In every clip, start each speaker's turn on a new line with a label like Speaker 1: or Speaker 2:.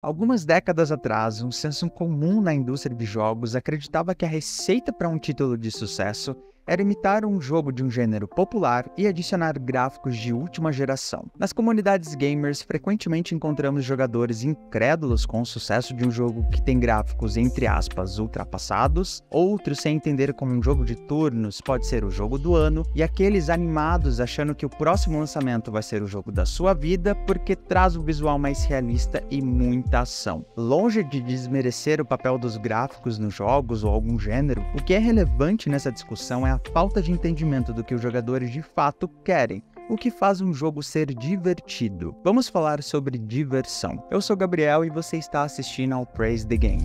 Speaker 1: Algumas décadas atrás, um senso comum na indústria de jogos acreditava que a receita para um título de sucesso era imitar um jogo de um gênero popular e adicionar gráficos de última geração. Nas comunidades gamers, frequentemente encontramos jogadores incrédulos com o sucesso de um jogo que tem gráficos entre aspas ultrapassados, outros sem entender como um jogo de turnos pode ser o jogo do ano, e aqueles animados achando que o próximo lançamento vai ser o jogo da sua vida porque traz um visual mais realista e muita ação. Longe de desmerecer o papel dos gráficos nos jogos ou algum gênero, o que é relevante nessa discussão é a falta de entendimento do que os jogadores de fato querem, o que faz um jogo ser divertido. Vamos falar sobre diversão. Eu sou Gabriel e você está assistindo ao Praise the Game.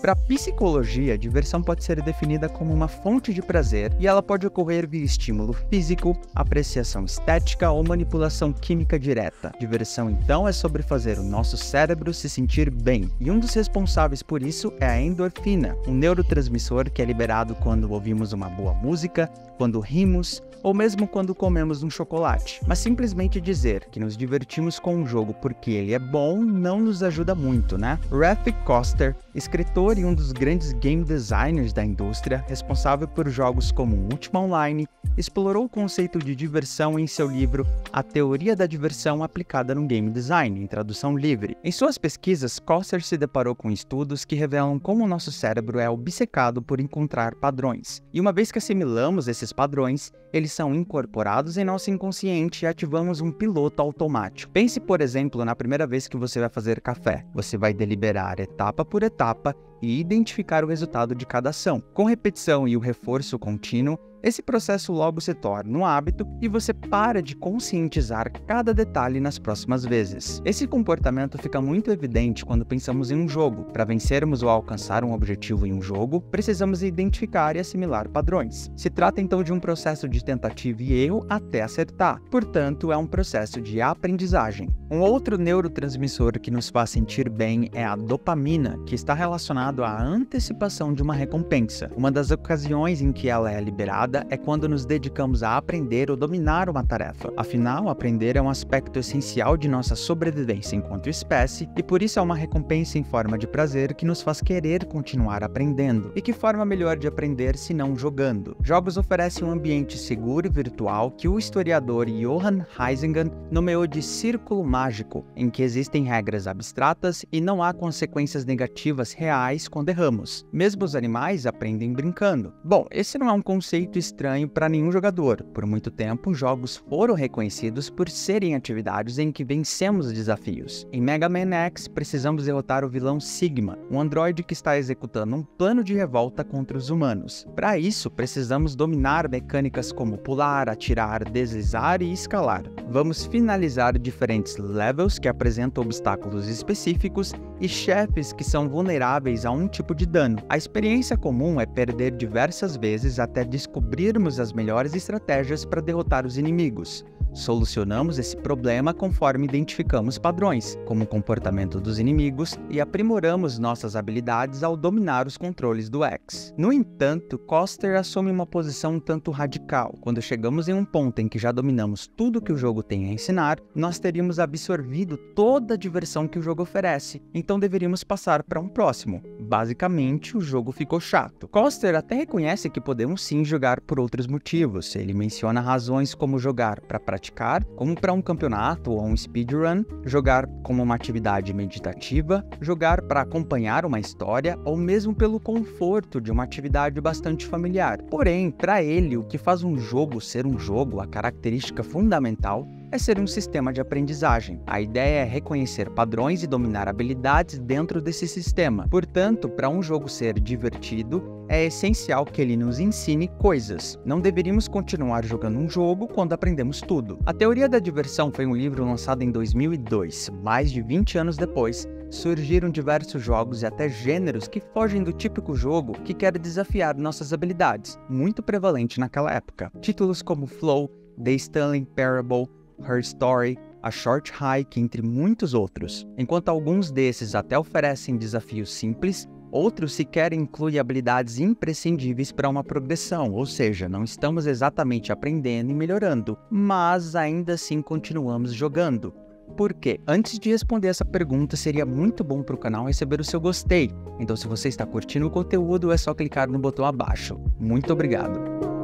Speaker 1: Para psicologia, diversão pode ser definida como uma fonte de prazer e ela pode ocorrer via estímulo físico, apreciação estética ou manipulação química direta. Diversão, então, é sobre fazer o nosso cérebro se sentir bem, e um dos responsáveis por isso é a endorfina, um neurotransmissor que é liberado quando ouvimos uma boa música, quando rimos ou mesmo quando comemos um chocolate. Mas simplesmente dizer que nos divertimos com um jogo porque ele é bom não nos ajuda muito, né? Ralph Koster, escritor e um dos grandes game designers da indústria, responsável por jogos como Ultima Online, explorou o conceito de diversão em seu livro A Teoria da Diversão Aplicada no Game Design, em tradução livre. Em suas pesquisas, Koster se deparou com estudos que revelam como o nosso cérebro é obcecado por encontrar padrões. E uma vez que assimilamos esses padrões, eles são incorporados em nosso inconsciente e ativamos um piloto automático. Pense, por exemplo, na primeira vez que você vai fazer café. Você vai deliberar etapa por etapa e identificar o resultado de cada ação. Com repetição e o reforço contínuo, esse processo logo se torna um hábito e você para de conscientizar cada detalhe nas próximas vezes. Esse comportamento fica muito evidente quando pensamos em um jogo. Para vencermos ou alcançar um objetivo em um jogo, precisamos identificar e assimilar padrões. Se trata então de um processo de tentativa e erro até acertar. Portanto, é um processo de aprendizagem. Um outro neurotransmissor que nos faz sentir bem é a dopamina, que está relacionado à antecipação de uma recompensa. Uma das ocasiões em que ela é liberada é quando nos dedicamos a aprender ou dominar uma tarefa. Afinal, aprender é um aspecto essencial de nossa sobrevivência enquanto espécie e por isso é uma recompensa em forma de prazer que nos faz querer continuar aprendendo. E que forma melhor de aprender se não jogando? Jogos oferecem um ambiente seguro e virtual que o historiador Johann Huizinga nomeou de círculo mágico, em que existem regras abstratas e não há consequências negativas reais quando erramos. Mesmo os animais aprendem brincando. Bom, esse não é um conceito estranho para nenhum jogador. Por muito tempo, jogos foram reconhecidos por serem atividades em que vencemos desafios. Em Mega Man X, precisamos derrotar o vilão Sigma, um androide que está executando um plano de revolta contra os humanos. Para isso, precisamos dominar mecânicas como pular, atirar, deslizar e escalar. Vamos finalizar diferentes levels que apresentam obstáculos específicos e chefes que são vulneráveis a um tipo de dano. A experiência comum é perder diversas vezes até descobrir descobrirmos as melhores estratégias para derrotar os inimigos. Solucionamos esse problema conforme identificamos padrões, como o comportamento dos inimigos, e aprimoramos nossas habilidades ao dominar os controles do X. No entanto, Coster assume uma posição um tanto radical. Quando chegamos em um ponto em que já dominamos tudo que o jogo tem a ensinar, nós teríamos absorvido toda a diversão que o jogo oferece, então deveríamos passar para um próximo. Basicamente, o jogo ficou chato. Coster até reconhece que podemos sim jogar por outros motivos. Ele menciona razões como jogar para praticar, como para um campeonato ou um speedrun, jogar como uma atividade meditativa, jogar para acompanhar uma história ou mesmo pelo conforto de uma atividade bastante familiar. Porém, para ele, o que faz um jogo ser um jogo, a característica fundamental, é ser um sistema de aprendizagem. A ideia é reconhecer padrões e dominar habilidades dentro desse sistema. Portanto, para um jogo ser divertido, é essencial que ele nos ensine coisas. Não deveríamos continuar jogando um jogo quando aprendemos tudo. A Teoria da Diversão foi um livro lançado em 2002, mais de 20 anos depois. Surgiram diversos jogos e até gêneros que fogem do típico jogo que quer desafiar nossas habilidades, muito prevalente naquela época. Títulos como Flow, The Stanley Parable, Her Story, A Short Hike, entre muitos outros. Enquanto alguns desses até oferecem desafios simples, outros sequer incluem habilidades imprescindíveis para uma progressão, ou seja, não estamos exatamente aprendendo e melhorando, mas ainda assim continuamos jogando. Por quê? Antes de responder essa pergunta, seria muito bom para o canal receber o seu gostei. Então, se você está curtindo o conteúdo, é só clicar no botão abaixo. Muito obrigado!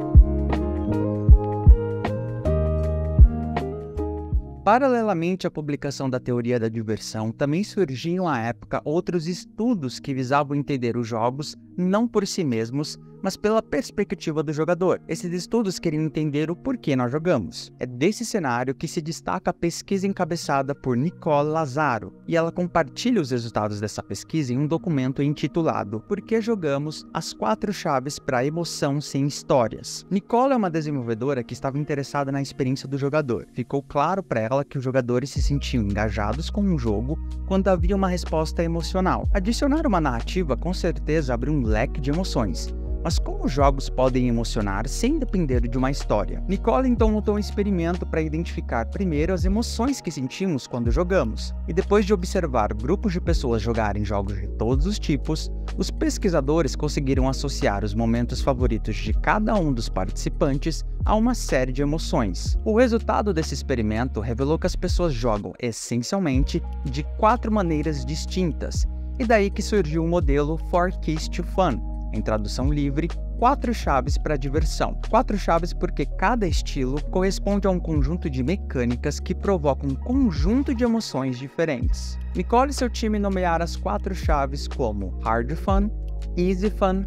Speaker 1: Paralelamente à publicação da teoria da diversão, também surgiam à época outros estudos que visavam entender os jogos não por si mesmos, mas pela perspectiva do jogador. Esses estudos queriam entender o porquê nós jogamos. É desse cenário que se destaca a pesquisa encabeçada por Nicole Lazaro, e ela compartilha os resultados dessa pesquisa em um documento intitulado Por que jogamos? As quatro chaves para a emoção sem histórias. Nicole é uma desenvolvedora que estava interessada na experiência do jogador. Ficou claro para ela que os jogadores se sentiam engajados com um jogo quando havia uma resposta emocional. Adicionar uma narrativa com certeza abre um leque de emoções mas como jogos podem emocionar sem depender de uma história? Nicole então montou um experimento para identificar primeiro as emoções que sentimos quando jogamos, e depois de observar grupos de pessoas jogarem jogos de todos os tipos, os pesquisadores conseguiram associar os momentos favoritos de cada um dos participantes a uma série de emoções. O resultado desse experimento revelou que as pessoas jogam essencialmente de quatro maneiras distintas, e daí que surgiu o modelo Four Keys to Fun, em tradução livre, quatro chaves para diversão. Quatro chaves porque cada estilo corresponde a um conjunto de mecânicas que provocam um conjunto de emoções diferentes. Nicole e seu time nomearam as quatro chaves como Hard Fun, Easy Fun,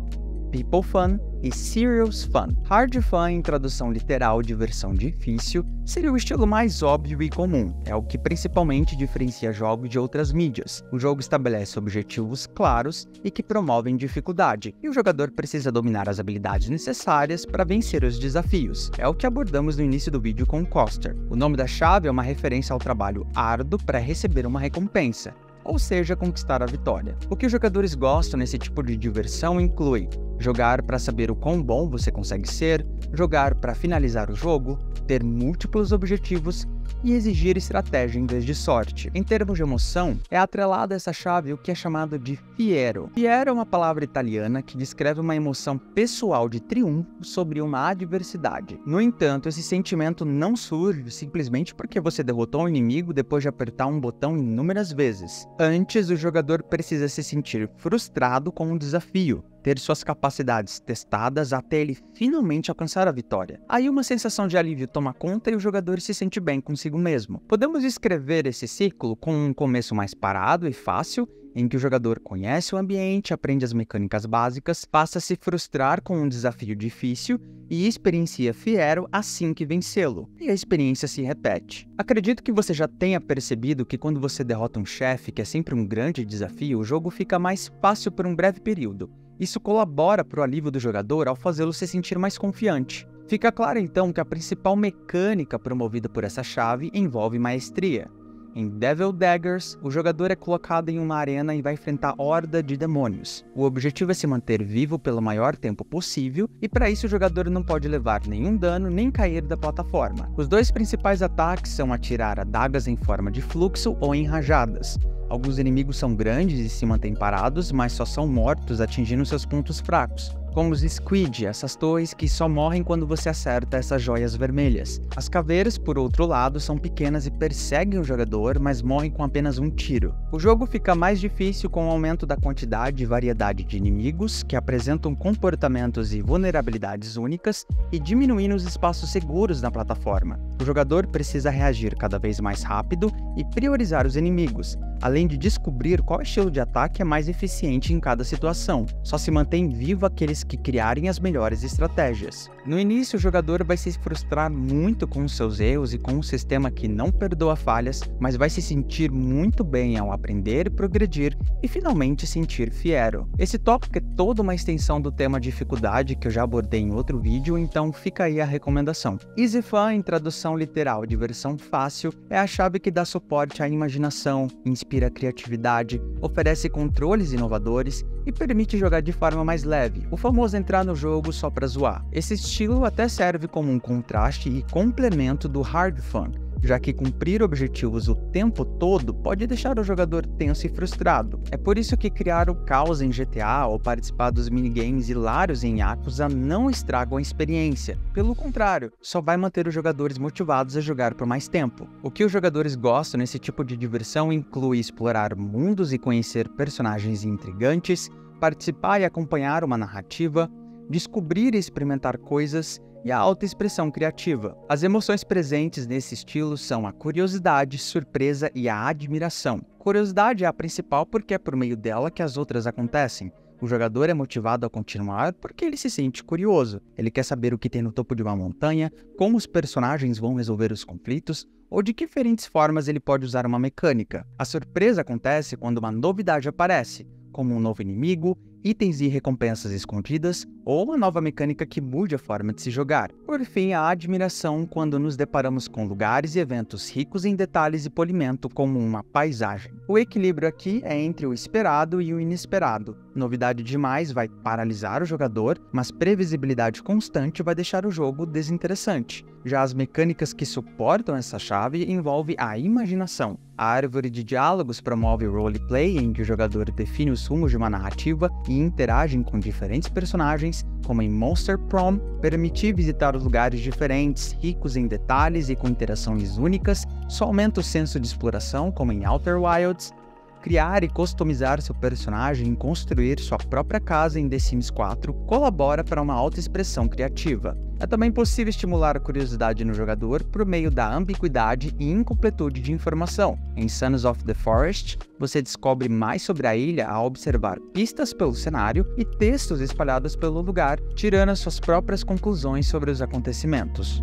Speaker 1: People Fun e Serious Fun. Hard Fun, em tradução literal de versão difícil, seria o estilo mais óbvio e comum. É o que principalmente diferencia jogos de outras mídias. O jogo estabelece objetivos claros e que promovem dificuldade, e o jogador precisa dominar as habilidades necessárias para vencer os desafios. É o que abordamos no início do vídeo com o Coster. O nome da chave é uma referência ao trabalho árduo para receber uma recompensa ou seja, conquistar a vitória. O que os jogadores gostam nesse tipo de diversão inclui jogar para saber o quão bom você consegue ser, jogar para finalizar o jogo, ter múltiplos objetivos e exigir estratégia em vez de sorte. Em termos de emoção, é atrelada essa chave o que é chamado de fiero. Fiero é uma palavra italiana que descreve uma emoção pessoal de triunfo sobre uma adversidade. No entanto, esse sentimento não surge simplesmente porque você derrotou um inimigo depois de apertar um botão inúmeras vezes. Antes, o jogador precisa se sentir frustrado com um desafio, ter suas capacidades testadas até ele finalmente alcançar a vitória. Aí uma sensação de alívio toma conta e o jogador se sente bem consigo mesmo. Podemos escrever esse ciclo com um começo mais parado e fácil em que o jogador conhece o ambiente, aprende as mecânicas básicas, passa a se frustrar com um desafio difícil e experiencia Fiero assim que vencê-lo, e a experiência se repete. Acredito que você já tenha percebido que quando você derrota um chefe, que é sempre um grande desafio, o jogo fica mais fácil por um breve período. Isso colabora para o alívio do jogador ao fazê-lo se sentir mais confiante. Fica claro então que a principal mecânica promovida por essa chave envolve maestria. Em Devil Daggers, o jogador é colocado em uma arena e vai enfrentar horda de demônios. O objetivo é se manter vivo pelo maior tempo possível, e para isso o jogador não pode levar nenhum dano nem cair da plataforma. Os dois principais ataques são atirar adagas em forma de fluxo ou em rajadas. Alguns inimigos são grandes e se mantêm parados, mas só são mortos atingindo seus pontos fracos como os Squid, essas torres que só morrem quando você acerta essas joias vermelhas. As caveiras, por outro lado, são pequenas e perseguem o jogador, mas morrem com apenas um tiro. O jogo fica mais difícil com o aumento da quantidade e variedade de inimigos, que apresentam comportamentos e vulnerabilidades únicas, e diminuindo os espaços seguros na plataforma. O jogador precisa reagir cada vez mais rápido e priorizar os inimigos, além de descobrir qual estilo de ataque é mais eficiente em cada situação. Só se mantém vivo aqueles que criarem as melhores estratégias. No início, o jogador vai se frustrar muito com seus erros e com um sistema que não perdoa falhas, mas vai se sentir muito bem ao aprender, progredir e finalmente sentir fiero. Esse tópico é toda uma extensão do tema dificuldade que eu já abordei em outro vídeo, então fica aí a recomendação. Easy Fun, em tradução literal de versão fácil, é a chave que dá suporte à imaginação, inspira criatividade, oferece controles inovadores e permite jogar de forma mais leve, o famoso entrar no jogo só pra zoar. Esse estilo até serve como um contraste e complemento do hard fun, já que cumprir objetivos o tempo todo pode deixar o jogador tenso e frustrado. É por isso que criar o caos em GTA ou participar dos minigames hilários em Yakuza não estragam a experiência. Pelo contrário, só vai manter os jogadores motivados a jogar por mais tempo. O que os jogadores gostam nesse tipo de diversão inclui explorar mundos e conhecer personagens intrigantes, participar e acompanhar uma narrativa, descobrir e experimentar coisas e a autoexpressão criativa. As emoções presentes nesse estilo são a curiosidade, surpresa e a admiração. Curiosidade é a principal porque é por meio dela que as outras acontecem. O jogador é motivado a continuar porque ele se sente curioso. Ele quer saber o que tem no topo de uma montanha, como os personagens vão resolver os conflitos ou de que diferentes formas ele pode usar uma mecânica. A surpresa acontece quando uma novidade aparece, como um novo inimigo, itens e recompensas escondidas ou uma nova mecânica que mude a forma de se jogar. Por fim, a admiração quando nos deparamos com lugares e eventos ricos em detalhes e polimento, como uma paisagem. O equilíbrio aqui é entre o esperado e o inesperado. Novidade demais vai paralisar o jogador, mas previsibilidade constante vai deixar o jogo desinteressante. Já as mecânicas que suportam essa chave envolvem a imaginação. A árvore de diálogos promove o roleplay, em que o jogador define os rumos de uma narrativa e interagem com diferentes personagens, como em Monster Prom, permitir visitar lugares diferentes, ricos em detalhes e com interações únicas, só aumenta o senso de exploração, como em Outer Wilds, criar e customizar seu personagem e construir sua própria casa em The Sims 4 colabora para uma alta expressão criativa. É também possível estimular a curiosidade no jogador por meio da ambiguidade e incompletude de informação. Em Sons of the Forest, você descobre mais sobre a ilha ao observar pistas pelo cenário e textos espalhados pelo lugar, tirando as suas próprias conclusões sobre os acontecimentos.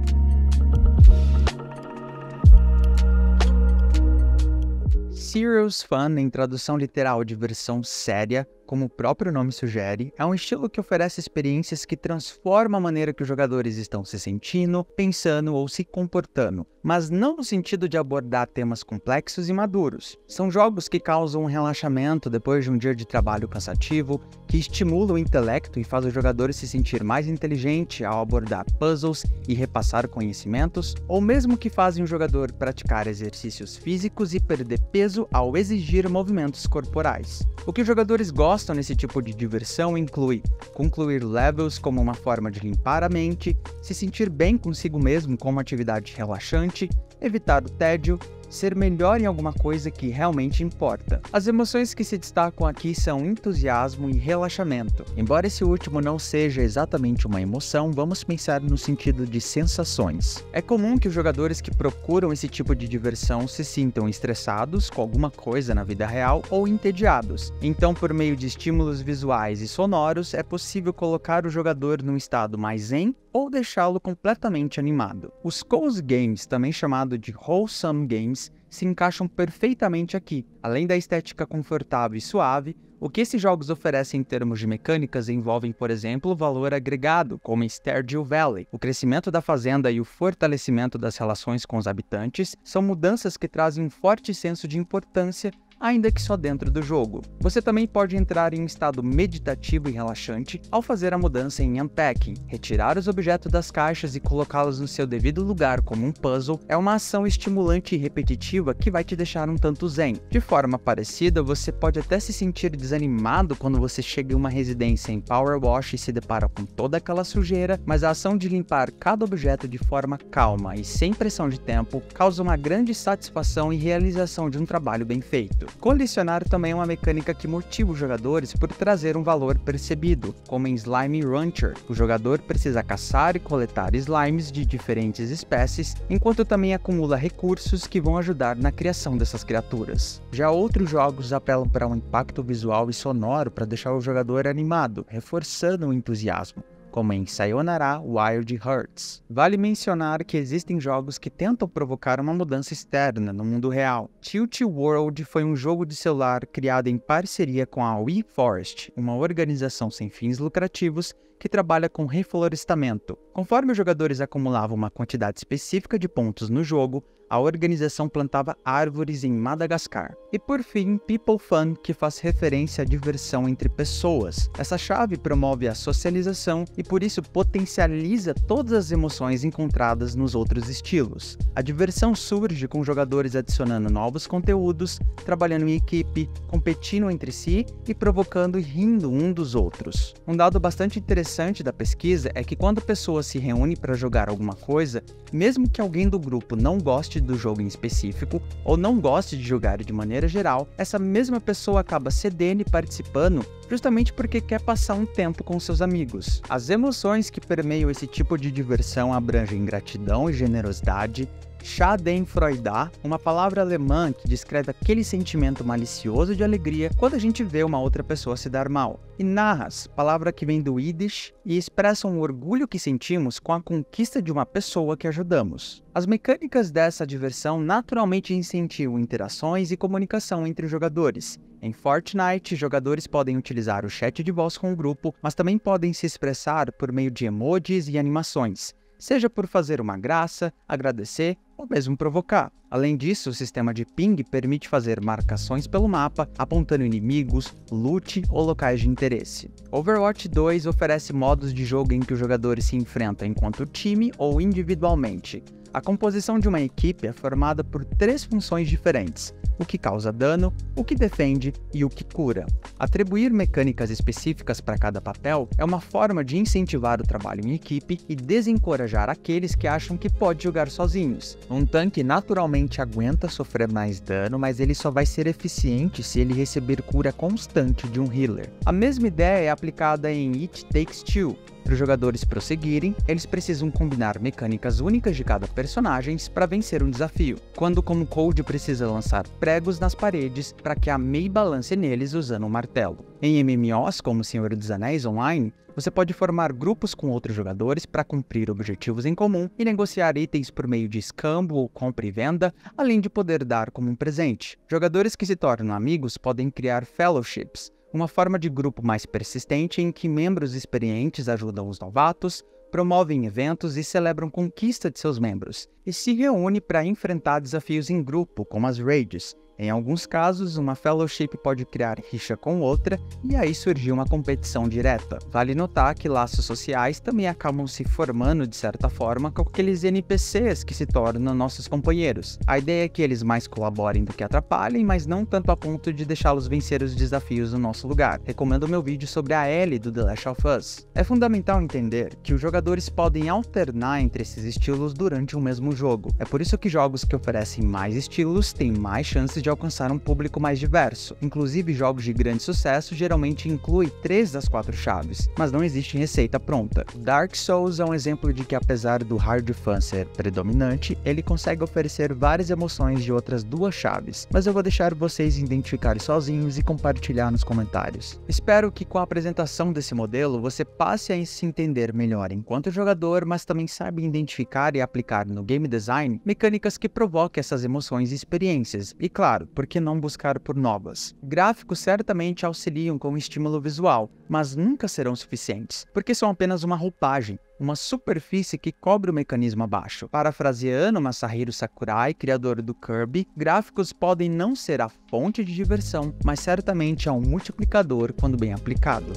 Speaker 1: Serious Fun, em tradução literal de versão séria, como o próprio nome sugere, é um estilo que oferece experiências que transformam a maneira que os jogadores estão se sentindo, pensando ou se comportando, mas não no sentido de abordar temas complexos e maduros. São jogos que causam um relaxamento depois de um dia de trabalho cansativo, que estimulam o intelecto e fazem os jogadores se sentir mais inteligente ao abordar puzzles e repassar conhecimentos, ou mesmo que fazem o jogador praticar exercícios físicos e perder peso ao exigir movimentos corporais. O que os jogadores gostam gostam nesse tipo de diversão inclui concluir levels como uma forma de limpar a mente, se sentir bem consigo mesmo como atividade relaxante, evitar o tédio ser melhor em alguma coisa que realmente importa. As emoções que se destacam aqui são entusiasmo e relaxamento. Embora esse último não seja exatamente uma emoção, vamos pensar no sentido de sensações. É comum que os jogadores que procuram esse tipo de diversão se sintam estressados com alguma coisa na vida real ou entediados. Então, por meio de estímulos visuais e sonoros, é possível colocar o jogador num estado mais zen ou deixá-lo completamente animado. Os cozy games, também chamado de wholesome games, se encaixam perfeitamente aqui. Além da estética confortável e suave, o que esses jogos oferecem em termos de mecânicas envolvem, por exemplo, valor agregado, como em Stardew Valley. O crescimento da fazenda e o fortalecimento das relações com os habitantes são mudanças que trazem um forte senso de importância ainda que só dentro do jogo. Você também pode entrar em um estado meditativo e relaxante ao fazer a mudança em Unpacking. Retirar os objetos das caixas e colocá-los no seu devido lugar como um puzzle é uma ação estimulante e repetitiva que vai te deixar um tanto zen. De forma parecida, você pode até se sentir desanimado quando você chega em uma residência em Power Wash e se depara com toda aquela sujeira, mas a ação de limpar cada objeto de forma calma e sem pressão de tempo causa uma grande satisfação e realização de um trabalho bem feito. Colecionar também é uma mecânica que motiva os jogadores por trazer um valor percebido, como em Slime Rancher. O jogador precisa caçar e coletar slimes de diferentes espécies, enquanto também acumula recursos que vão ajudar na criação dessas criaturas. Já outros jogos apelam para um impacto visual e sonoro para deixar o jogador animado, reforçando o entusiasmo como em Sayonara Wild Hearts. Vale mencionar que existem jogos que tentam provocar uma mudança externa no mundo real. Tilt World foi um jogo de celular criado em parceria com a WeForest, uma organização sem fins lucrativos que trabalha com reflorestamento. Conforme os jogadores acumulavam uma quantidade específica de pontos no jogo, a organização plantava árvores em Madagascar. E por fim, People Fun, que faz referência à diversão entre pessoas. Essa chave promove a socialização e por isso potencializa todas as emoções encontradas nos outros estilos. A diversão surge com jogadores adicionando novos conteúdos, trabalhando em equipe, competindo entre si e provocando e rindo um dos outros. Um dado bastante interessante da pesquisa é que quando pessoas se reúnem para jogar alguma coisa, mesmo que alguém do grupo não goste do jogo em específico ou não goste de jogar de maneira geral, essa mesma pessoa acaba cedendo e participando justamente porque quer passar um tempo com seus amigos. As emoções que permeiam esse tipo de diversão abrangem gratidão e generosidade, Schadenfreude, uma palavra alemã que descreve aquele sentimento malicioso de alegria quando a gente vê uma outra pessoa se dar mal. E Narras, palavra que vem do Yiddish e expressa um orgulho que sentimos com a conquista de uma pessoa que ajudamos. As mecânicas dessa diversão naturalmente incentivam interações e comunicação entre os jogadores. Em Fortnite, jogadores podem utilizar o chat de voz com o grupo, mas também podem se expressar por meio de emojis e animações seja por fazer uma graça, agradecer ou mesmo provocar. Além disso, o sistema de ping permite fazer marcações pelo mapa, apontando inimigos, loot ou locais de interesse. Overwatch 2 oferece modos de jogo em que os jogadores se enfrentam enquanto time ou individualmente. A composição de uma equipe é formada por três funções diferentes: o que causa dano, o que defende e o que cura. Atribuir mecânicas específicas para cada papel é uma forma de incentivar o trabalho em equipe e desencorajar aqueles que acham que pode jogar sozinhos. Um tanque naturalmente aguenta sofrer mais dano, mas ele só vai ser eficiente se ele receber cura constante de um healer. A mesma ideia é aplicada em It Takes Two, para os jogadores prosseguirem, eles precisam combinar mecânicas únicas de cada personagem para vencer um desafio, quando como Cold precisa lançar pregos nas paredes para que a Mei balance neles usando um martelo. Em MMOs como Senhor dos Anéis Online, você pode formar grupos com outros jogadores para cumprir objetivos em comum e negociar itens por meio de escambo ou compra e venda, além de poder dar como um presente. Jogadores que se tornam amigos podem criar fellowships, uma forma de grupo mais persistente em que membros experientes ajudam os novatos, promovem eventos e celebram conquista de seus membros, e se reúne para enfrentar desafios em grupo, como as raids, em alguns casos, uma fellowship pode criar rixa com outra e aí surgir uma competição direta. Vale notar que laços sociais também acabam se formando de certa forma com aqueles NPCs que se tornam nossos companheiros. A ideia é que eles mais colaborem do que atrapalhem, mas não tanto a ponto de deixá-los vencer os desafios no nosso lugar. Recomendo meu vídeo sobre a Ellie do The Last of Us. É fundamental entender que os jogadores podem alternar entre esses estilos durante o mesmo jogo. É por isso que jogos que oferecem mais estilos têm mais chances de alcançar um público mais diverso. Inclusive, jogos de grande sucesso geralmente incluem três das quatro chaves, mas não existe receita pronta. Dark Souls é um exemplo de que, apesar do hard fun ser predominante, ele consegue oferecer várias emoções de outras duas chaves, mas eu vou deixar vocês identificarem sozinhos e compartilhar nos comentários. Espero que com a apresentação desse modelo você passe a se entender melhor enquanto jogador, mas também saiba identificar e aplicar no game design mecânicas que provoquem essas emoções e experiências, e claro, claro, por que não buscar por novas? Gráficos certamente auxiliam com o estímulo visual, mas nunca serão suficientes, porque são apenas uma roupagem, uma superfície que cobre o mecanismo abaixo. Parafraseando Masahiro Sakurai, criador do Kirby, gráficos podem não ser a fonte de diversão, mas certamente é um multiplicador quando bem aplicado.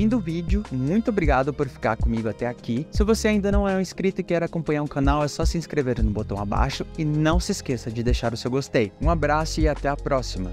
Speaker 1: Fim do vídeo, muito obrigado por ficar comigo até aqui. Se você ainda não é um inscrito e quer acompanhar o canal, é só se inscrever no botão abaixo e não se esqueça de deixar o seu gostei. Um abraço e até a próxima!